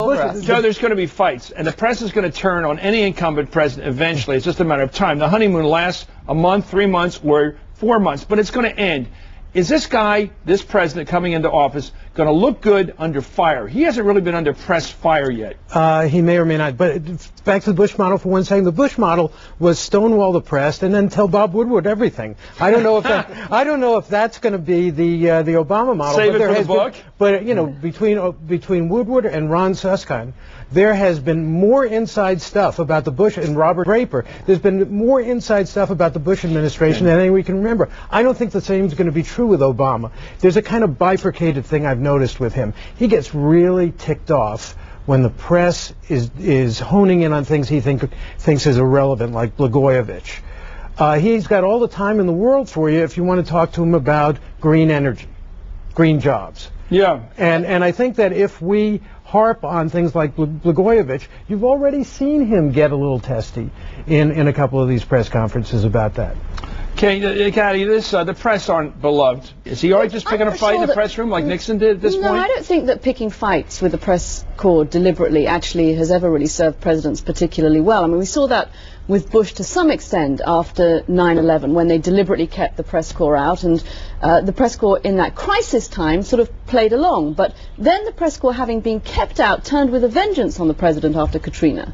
over. Joe, there's going to be fights, and the press is going to turn on any incumbent president eventually. It's just a matter of time. The honeymoon lasts a month, three months, or four months, but it's going to end. Is this guy, this president coming into office, going to look good under fire? He hasn't really been under press fire yet. Uh, he may or may not. But back to the Bush model for one second. The Bush model was stonewall the press and then tell Bob Woodward everything. I don't know if that, I don't know if that's going to be the uh, the Obama model. Save but it there for the has been- book? but you know, between uh, between Woodward and Ron Suskind, there has been more inside stuff about the Bush and Robert Draper. There's been more inside stuff about the Bush administration than anything we can remember. I don't think the same is going to be true with Obama. There's a kind of bifurcated thing I've noticed with him. He gets really ticked off when the press is is honing in on things he think, thinks is irrelevant, like Blagojevich. Uh, he's got all the time in the world for you if you want to talk to him about green energy, green jobs. Yeah. And and I think that if we harp on things like Blagojevich, you've already seen him get a little testy in, in a couple of these press conferences about that. Okay, uh, Katty, this uh, the press aren't beloved. Is he already just I'm picking a fight in the press room like Nixon did at this no, point? I don't think that picking fights with the press corps deliberately actually has ever really served presidents particularly well. I mean, we saw that with Bush to some extent after 9/11, when they deliberately kept the press corps out, and uh, the press corps in that crisis time sort of played along. But then the press corps, having been kept out, turned with a vengeance on the president after Katrina.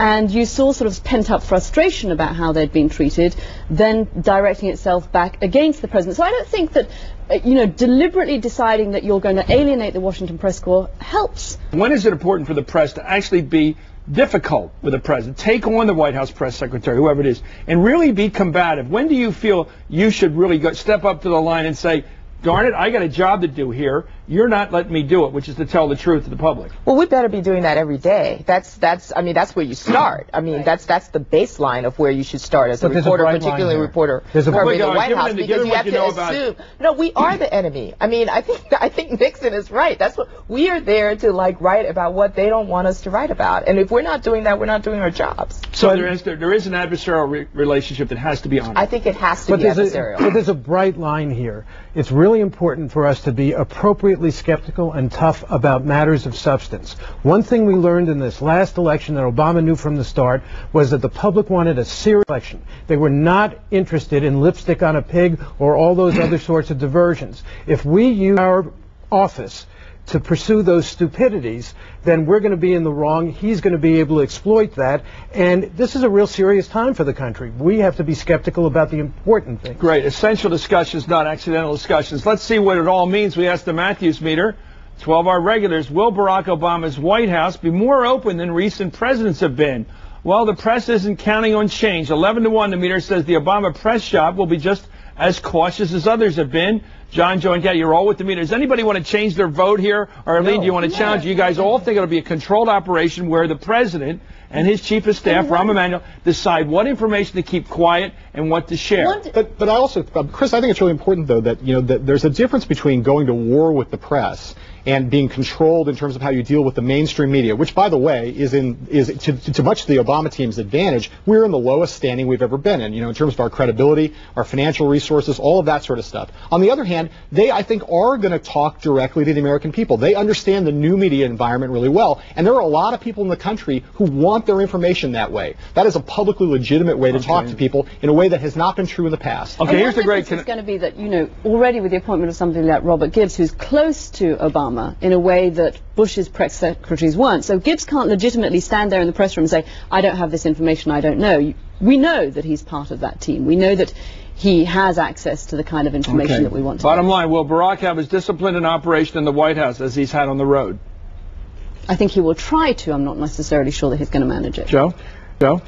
And you saw sort of pent up frustration about how they'd been treated, then directing itself back against the president. So I don't think that, uh, you know, deliberately deciding that you're going to alienate the Washington press corps helps. When is it important for the press to actually be difficult with the president, take on the White House press secretary, whoever it is, and really be combative? When do you feel you should really go, step up to the line and say, darn it, I got a job to do here. You're not letting me do it, which is to tell the truth to the public. Well, we better be doing that every day. That's that's. I mean, that's where you start. I mean, that's that's the baseline of where you should start as a But there's a reporter, bright particularly a reporter There's a- covering Wait, the White House, the- because you what have you to know about- assume. No, we are the enemy. I mean, I think I think Nixon is right. That's what we are there to like write about what they don't want us to write about. And if we're not doing that, we're not doing our jobs. So there is, there, there is an adversarial re- relationship that has to be honored. I think it has to But be there's, a, adversarial. but there's a bright line here. It's really important for us to be appropriately skeptical and tough about matters of substance. One thing we learned in this last election that Obama knew from the start was that the public wanted a serious election. They were not interested in lipstick on a pig or all those other sorts of diversions. If we use our office to pursue those stupidities, then we're going to be in the wrong. He's going to be able to exploit that. And this is a real serious time for the country. We have to be skeptical about the important things. Great. Essential discussions, not accidental discussions. Let's see what it all means. We asked the Matthews meter. 12 our regulars. Will Barack Obama's White House be more open than recent presidents have been? Well, the press isn't counting on change. 11 to 1, the meter says the Obama press shop will be just as cautious as others have been. John, Joe, and Kat, you're all with the meter. Does anybody want to change their vote here? Or, Arlene, do you want to challenge? You guys all think it'll be a controlled operation where the president and his chief of staff, Rahm Emanuel, decide what information to keep quiet and what to share. One- But but I also, uh, Chris, I think it's really important though that you know that there's a difference between going to war with the press and being controlled in terms of how you deal with the mainstream media, which by the way is in is to, to much to the Obama team's advantage. We're in the lowest standing we've ever been in, you know, in terms of our credibility, our financial resources, all of that sort of stuff. On the other hand, they I think are going to talk directly to the American people. They understand the new media environment really well, and there are a lot of people in the country who want their information that way. That is a publicly legitimate way to talk to people in a way that has not been true in the past. Okay, And here's the great. difference is going to be that, you know, already with the appointment of somebody like Robert Gibbs, who's close to Obama in a way that Bush's press secretaries weren't. So Gibbs can't legitimately stand there in the press room and say, I don't have this information, I don't know. We know that he's part of that team. We know that he has access to the kind of information Okay. that we want to Bottom know. line, will Barack have his discipline and operation in the White House as he's had on the road? I think he will try to. I'm not necessarily sure that he's going to manage it. Joe? Joe?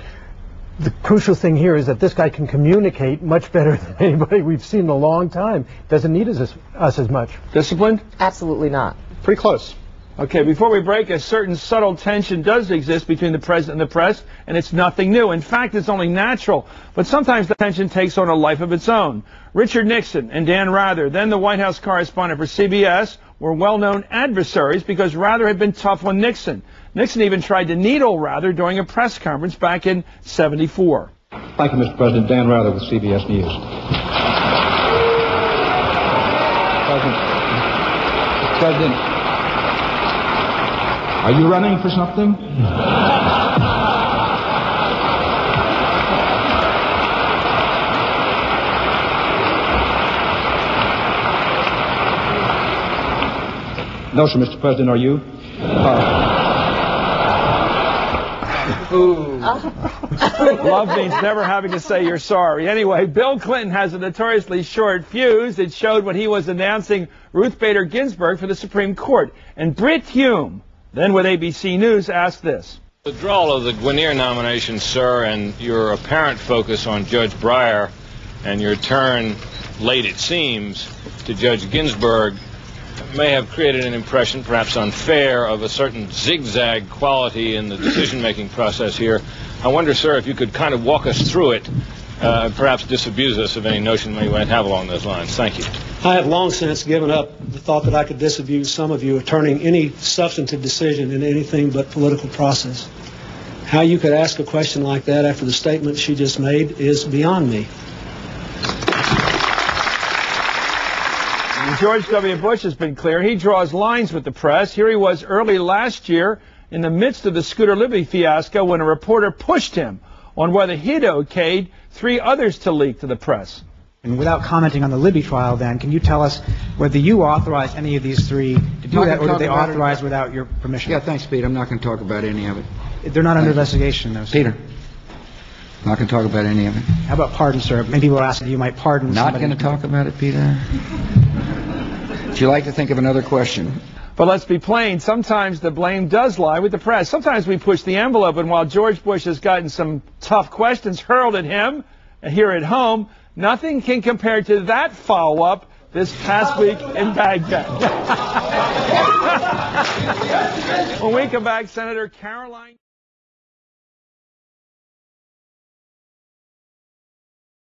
The crucial thing here is that this guy can communicate much better than anybody we've seen in a long time. Doesn't need us, us as much. Disciplined? Absolutely not. Pretty close. Okay, before we break, a certain subtle tension does exist between the president and the press, and it's nothing new. In fact, it's only natural. But sometimes the tension takes on a life of its own. Richard Nixon and Dan Rather, then the White House correspondent for CBS, were well-known adversaries because Rather had been tough on Nixon. Nixon even tried to needle Rather during a press conference back in 74. Thank you, Mr. President. Dan Rather with CBS News. President, President, Are you running for something? No, sir, Mr. President, are you? Uh, Love means never having to say you're sorry. Anyway, Bill Clinton has a notoriously short fuse. It showed when he was announcing Ruth Bader Ginsburg for the Supreme Court. And Brit Hume, then with ABC News, asked this. Withdrawal of the Guinier nomination, sir, and your apparent focus on Judge Breyer and your turn, late it seems, to Judge Ginsburg may have created an impression, perhaps unfair, of a certain zigzag quality in the decision-making process here. I wonder, sir, if you could kind of walk us through it, uh, perhaps disabuse us of any notion we might have along those lines. Thank you. I have long since given up the thought that I could disabuse some of you of turning any substantive decision into anything but political process. How you could ask a question like that after the statement she just made is beyond me. George W. Bush has been clear. He draws lines with the press. Here he was early last year in the midst of the Scooter Libby fiasco when a reporter pushed him on whether he'd okayed three others to leak to the press. And without commenting on the Libby trial, then, can you tell us whether you authorized any of these three to do that, or did they about it. authorize without your permission? yeah, thanks, Pete. I'm not going to talk about any of it. They're not under investigation, though. sir. Peter, not going to talk about any of it. How about pardon, sir? Maybe we'll ask if you might pardon Not somebody. going to talk about it, Peter. Would you like to think of another question? But let's be plain, sometimes the blame does lie with the press. Sometimes we push the envelope, and while George Bush has gotten some tough questions hurled at him here at home, nothing can compare to that follow-up this past week in Baghdad. when we come back, Senator Caroline...